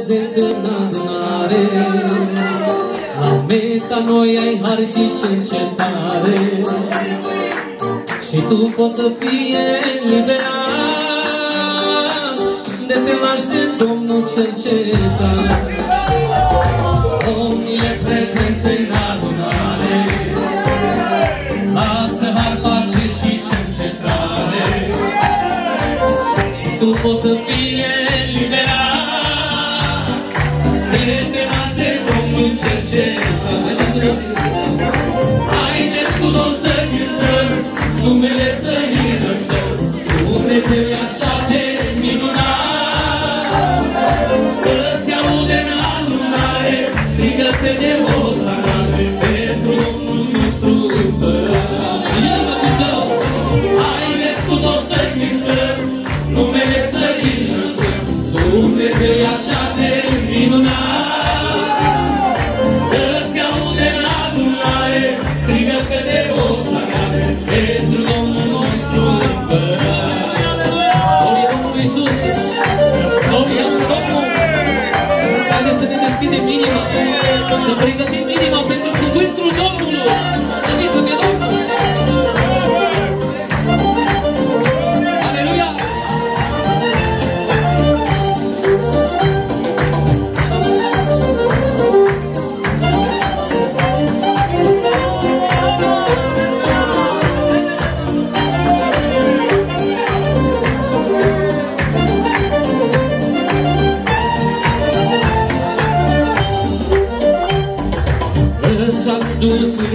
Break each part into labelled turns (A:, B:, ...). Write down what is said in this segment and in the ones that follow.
A: prezent în adunare. La meta noi ai har și cercetare. Și tu poți să fie liberat De te lași de Domnul cercetat. Domnul e prezent în adunare. Lasă har, pace și cercetare. Și tu poți să fie liberat Domnul cercetat Haideți să Haideți cu toți să cântăm Numele să înălțăm. Dumnezeu e așa de minunat. Să se aude în adunare Strigăte de osanare Pentru Domnul nostru împărat. Inima cântăm Haideți cu toți să cântăm Haideți să ne deschidem inima, să pregătim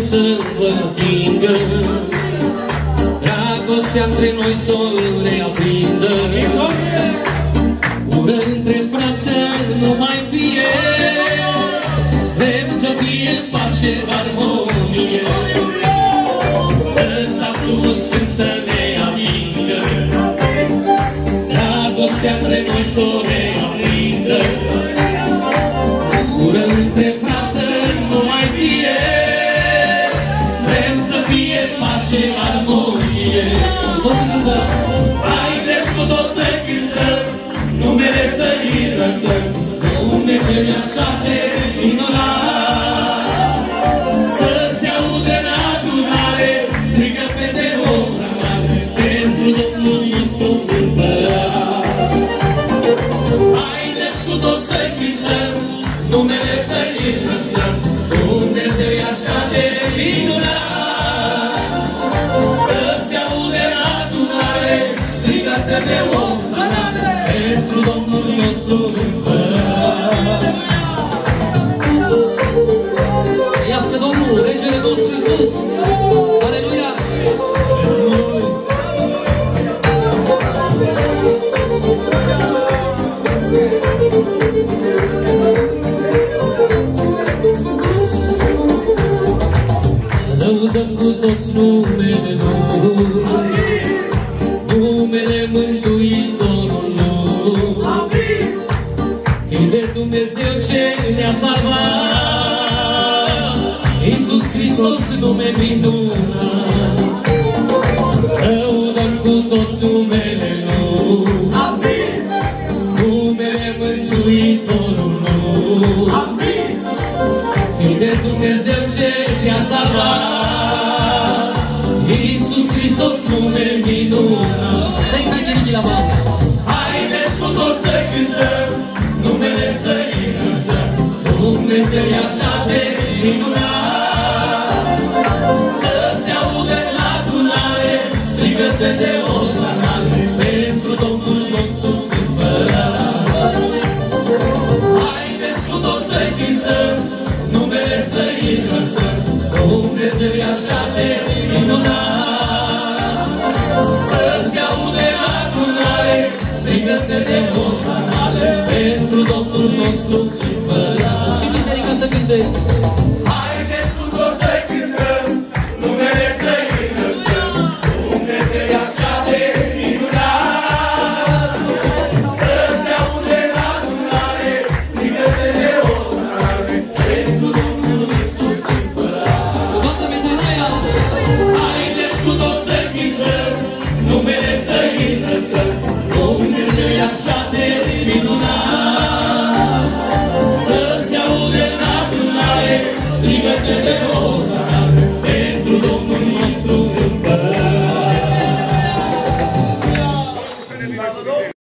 A: să vă atingă. Dragostea între noi să o reaprindă. Ură între frați să nu mai fie. Vrem să fie pace, armonie. Lăsați Duhul Sfânt să cântăm Haideți cu toți să cântăm. Numele să înălțăm Dumnezeu e așa de Domnul Iisus Hristos nume minunat. Să lăudăm cu toți numele Lui, numele Mântuitorului. Fiind de Dumnezeu ce te-a salvat. Iisus Hristos nume minunat Să-i cânti inimii la masă Haideți cu toți să cântăm Numele să-i înălțăm Dumnezeu e așa de minunat strigăte de osanale, pentru Domnul nostru Împărat. Și biserica să cânte. Haideți strigă-te de